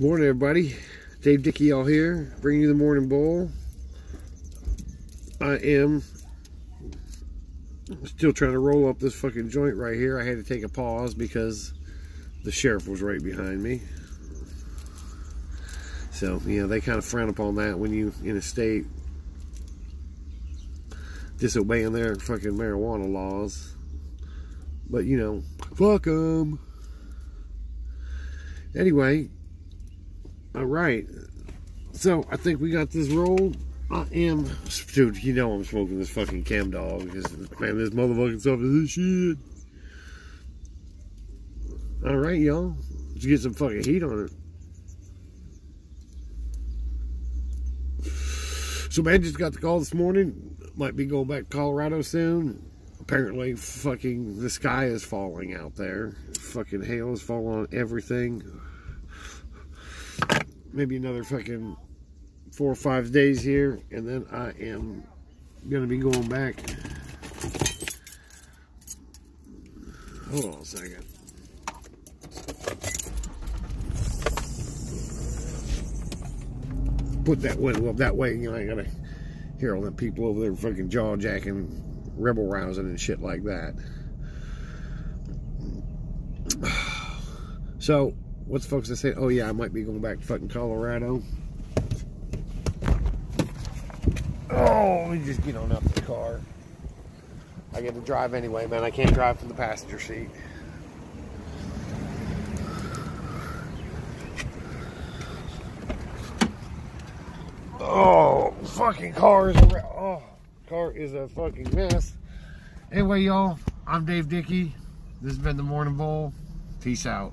Morning, everybody. Dave Dickey, all here, bringing you the morning bowl. I am still trying to roll up this fucking joint right here. I had to take a pause because the sheriff was right behind me. So, you know, they kind of frown upon that when you in a state disobeying their fucking marijuana laws. But, you know, fuck them. Anyway, all right. So I think we got this rolled. I am, dude. You know I'm smoking this fucking Chemdawg because man, this motherfucking stuff is this shit. All right, y'all. Let's get some fucking heat on it. So man just got the call this morning. Might be going back to Colorado soon. Apparently, fucking the sky is falling out there. Fucking hail is falling on everything maybe another fucking four or five days here, and then I am gonna be going back. Hold on a second. Put that window up that way, you know, I gotta hear all the people over there fucking jaw jacking, rebel rousing and shit like that. So, what's folks that say, oh yeah, I might be going back to fucking Colorado. Oh, let me just get on up the car. I get to drive anyway, man. I can't drive from the passenger seat. Oh, fucking car is a oh, car is a fucking mess. Anyway, y'all, I'm Dave Dickey. This has been the Morning Bowl. Peace out.